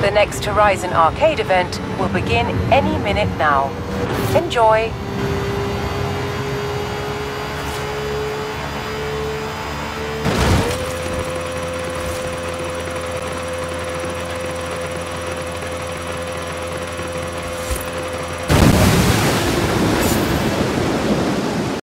The next Horizon Arcade event will begin any minute now. Enjoy!